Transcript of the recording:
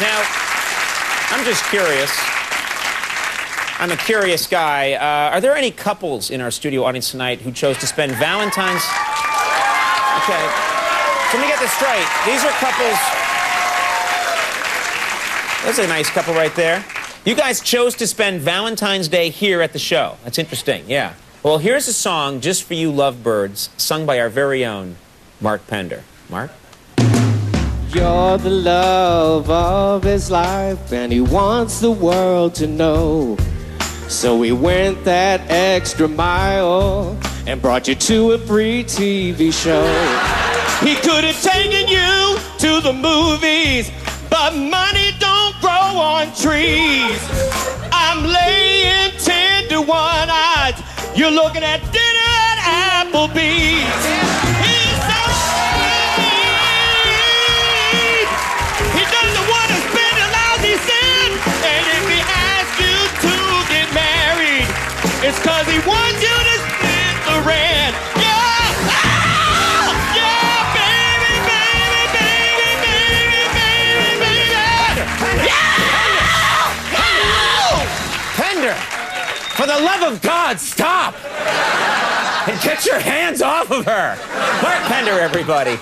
Now, I'm just curious. I'm a curious guy. Uh, are there any couples in our studio audience tonight who chose to spend Valentine's? Okay. So let me get this straight. These are couples. That's a nice couple right there. You guys chose to spend Valentine's Day here at the show. That's interesting, yeah. Well, here's a song just for you lovebirds, sung by our very own Mark Pender. Mark? You're the love of his life, and he wants the world to know. So he went that extra mile and brought you to a free TV show. He could have taken you to the movies, but money don't grow on trees. I'm laying 10 to 1 odds. You're looking at dinner at Applebee's. It's cause he wants you to split the rent. Yeah! Ah! Yeah, baby, baby, baby, baby, baby, baby. Yeah! Oh! For the love of God, stop! And get your hands off of her! Mark Pender, everybody.